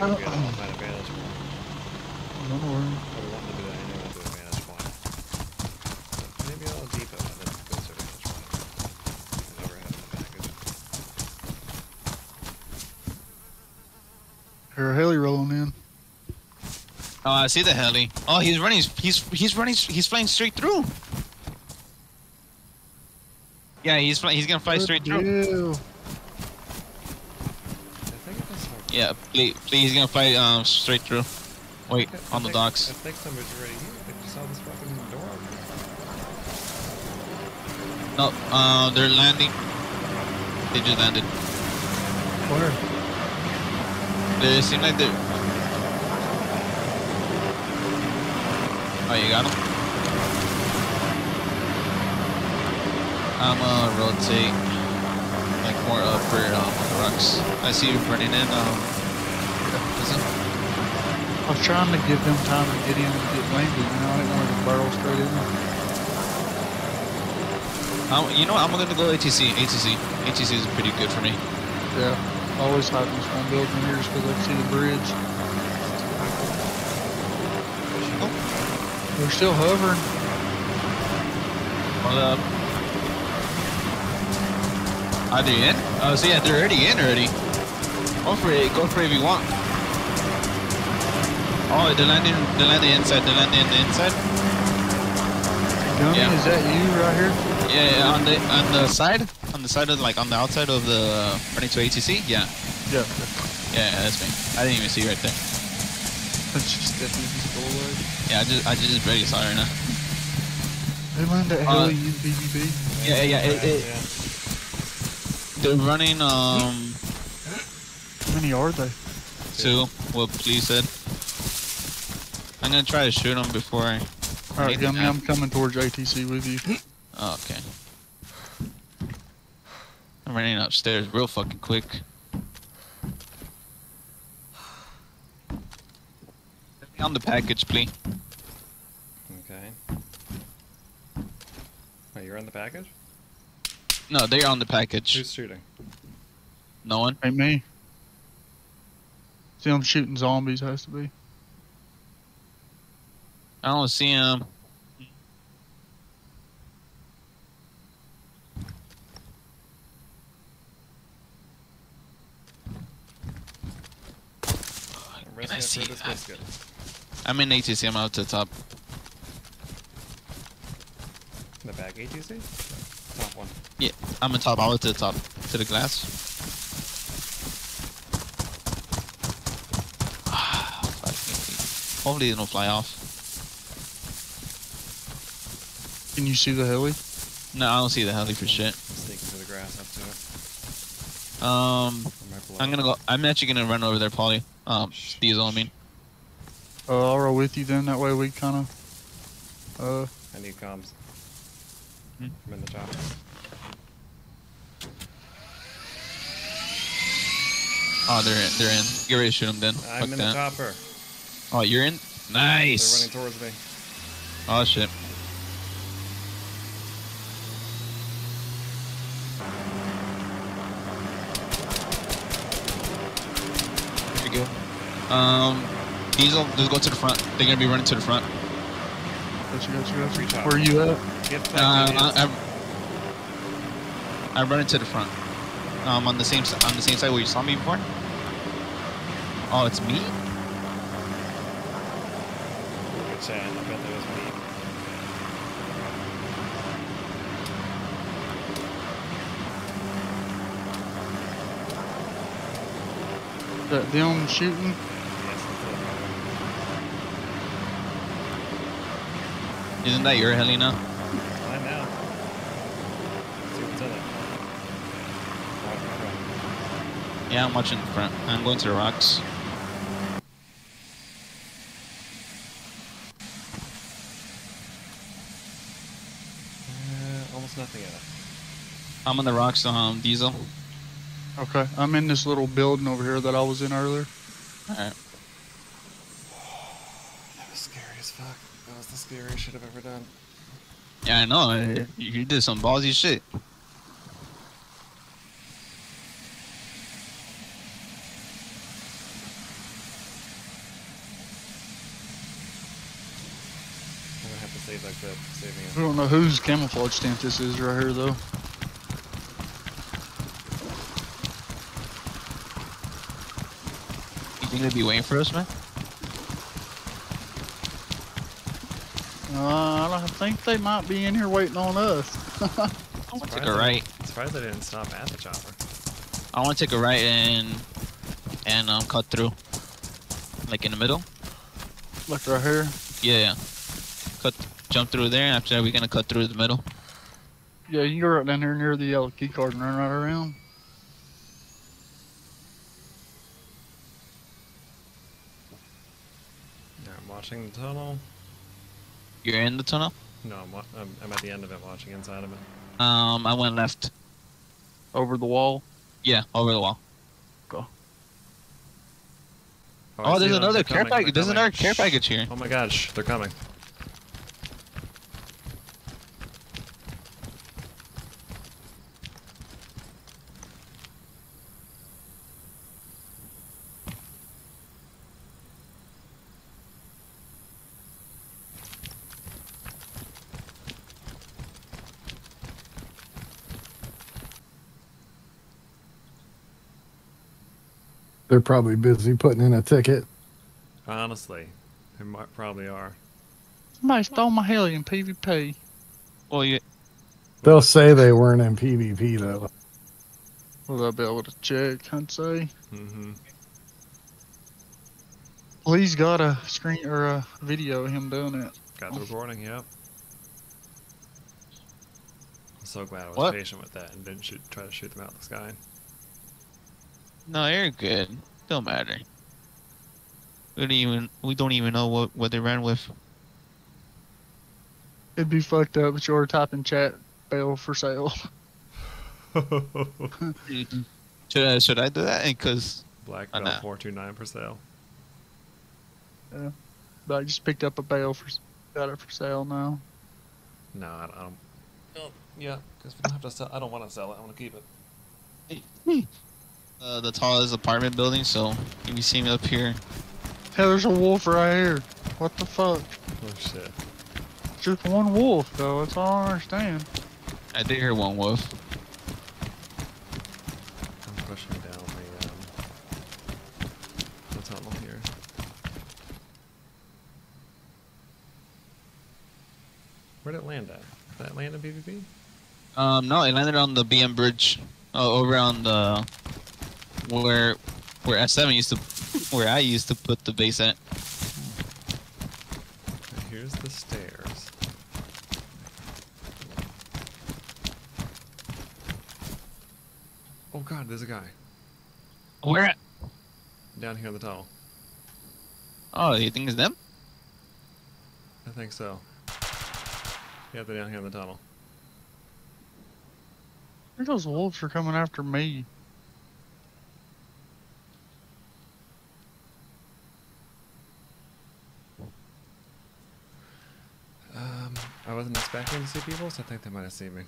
you can get off that advantage point. Don't worry. I want to do that anyway to advantage point. But maybe I'll depot and then go to advantage point. I never had in the package. Here, heli rolling in. Oh, I see the heli. Oh, he's running. He's he's running. He's flying straight through. Yeah, he's fly, he's gonna fly Good straight through. deal. I think it was like Yeah, please, please, he's gonna fly um straight through. Wait, on the docks. I think somebody's already here. I just saw this fucking door open. No, uh, they're landing. They just landed. Where? They seem like they're. Oh, you got him. I'm gonna rotate like more up for um, I see you running in. Um. I was trying to give them time to get in and get landed. You know, I didn't want to barrel straight in. Um, you know, what? I'm gonna go ATC. ATC. ATC is pretty good for me. Yeah. I always hide in this one building here just because I can see the bridge. They're still hovering. Hold up. Are they in? Oh, so yeah, they're already in already. Go for it. Go for it if you want. Oh, they're landing. They're landing inside. They're landing the inside. Dummy, Yeah. is that you right here? Yeah, yeah, on the on the side, on the side of like on the outside of the uh, running to ATC. Yeah, Yeah. yeah, that's me. I didn't even see you right there. That's just that. Yeah, I just I just barely saw her now. They landed at Uh, heli in BBB. Yeah, yeah, it, it, yeah. They're running um How many are they? two. What police said. I'm gonna try to shoot them before I. All right, Anything Gummy, I'm coming towards ATC with you. Oh, okay. I'm running upstairs real fucking quick. Let me on the package, please. Okay. Oh, you're on the package? No, they're on the package. Who's shooting? No one. Ain't me. See, I'm shooting zombies. Has to be. I don't see him. I'm Can I see up for this that? I'm in ATC. I'm out to the top. The back ATC? Top one. Yeah, I'm on top. I'm out to the top. To the glass. Fucking- Hopefully they don't fly off. Can you see the heli? No, I don't see the heli for shit. Sneaking through the grass up to it. Um, Or my blood. I'm gonna go. I'm actually gonna run over there, Polly. Um, Diesel, I mean. Uh, I'll roll with you then. That way we kind of. Uh, I need comms. Hmm? I'm in the chopper. Oh, they're in. They're in. Get ready to shoot them then. I'm Fuck in that. the chopper. Oh, you're in. Nice. They're running towards me. Oh shit. Here we go. Um, Diesel, just go to the front. They're gonna be running to the front. gotcha, gotcha, gotcha. Reach out. Where are you at? Get Uh. I, I, I run into the front. Um, on the same on the same side where you saw me before. Oh, it's me. Good chat. I bet was me. That them shooting? Yes, it. Isn't that your heli now? Fine now. Let's see what's in it. Right in front. Yeah, I'm watching the front. I'm going to the rocks. Uh, almost nothing in. I'm on the rocks. Um, Diesel. Okay, I'm in this little building over here that I was in earlier. All right. That was scary as fuck. That was the scariest shit I've ever done. Yeah, I know. You you did some ballsy shit. Trees like that, saving We don't know whose camouflage stamp this is right here, though. You think they'd be waiting for us, man? Uh, I think they might be in here waiting on us. I want to take a right. Surprised they didn't stop at the chopper. I want to take a right and and um cut through, like in the middle. Look right here. Yeah, yeah. Cut, jump through there. And after that, we're gonna cut through the middle. Yeah, you can go right down here near the yellow key card and run right around. Yeah, I'm watching the tunnel. You're in the tunnel. No, I'm, I'm, I'm at the end of it, watching inside of it. Um, I went left. Over the wall. Yeah, over the wall. I Oh, see there's another They're care package. There's coming. another care package here. Oh my gosh, they're coming. They're probably busy putting in a ticket. Honestly, they might, probably are. Somebody stole my heli in PvP. Well, you. They'll say they weren't in PvP though. Will I be able to check? I'd say. Mm-hmm. Please got a screen or a video of him doing it. Got the recording, yep. I'm so glad I was What? patient with that and didn't shoot, try to shoot them out of the sky. No, you're good. Don't matter. We don't even. We don't even know what what they ran with. It'd be fucked up if you were typing chat bail for sale. Mm-hmm. Should I should I do that? Because Black I Belt know. 429 for sale. Yeah, but I just picked up a bail for got it for sale now. No, I don't. I don't oh, yeah, because we don't have to sell. I don't want to sell it. I want to keep it. Hmm. Uh, the tallest apartment building. So if you see me up here, Hey, there's a wolf right here. What the fuck? Oh shit. Just one wolf though. That's all I understand. I did hear one wolf. I'm pushing down the um, the tunnel here. Where'd it land at? Did that land in PvP? Um, no, it landed on the BM bridge, uh, over on the where where S7 used to, where I used to put the base at. Here's the stairs. Oh god, there's a guy Where? At? down here in the tunnel. Oh, you think it's them? I think so. Yeah, they're down here in the tunnel. I think those wolves are coming after me. Um, I wasn't to see people, so I think they might have seen me.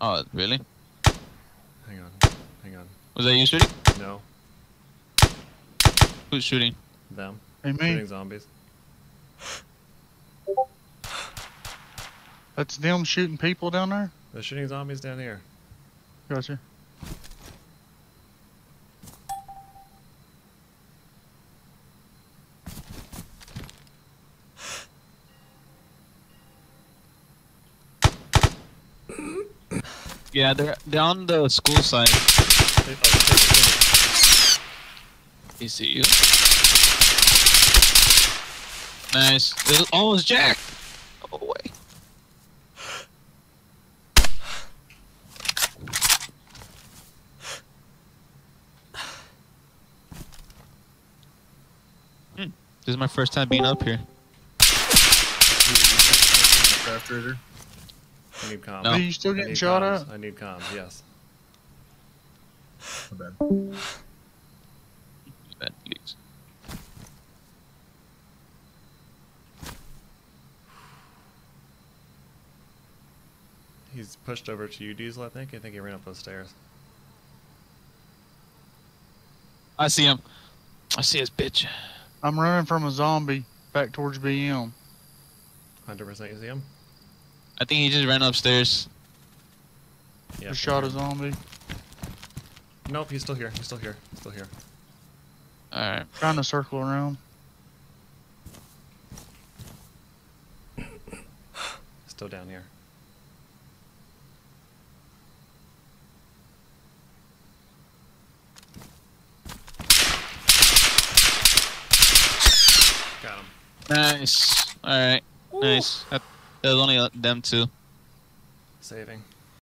Oh, really? Hang on, hang on. Was that you shooting? No, Who's shooting? them. Hey Shooting zombies. that's them shooting people down there. They're shooting zombies down here. Gotcha. Yeah, they're on the school side. Oh, They see you. Nice. It almost Jack. Oh way. Hmm. This is my first time being up here. Craft Ritter. I need comms. No. Are you still getting shot comms. at? I need comms, yes. Bad, please. He's pushed over to you, Diesel, I think. I think he ran up those stairs. I see him. I see his bitch. I'm running from a zombie back towards BM. 100% you see him? I think he just ran upstairs. Yeah. Just shot a zombie. Nope, he's still here. He's still here. Still here. Alright. Trying to circle around. Still down here. Got him. Nice. Alright. Nice. That, that was only uh, them two. Saving.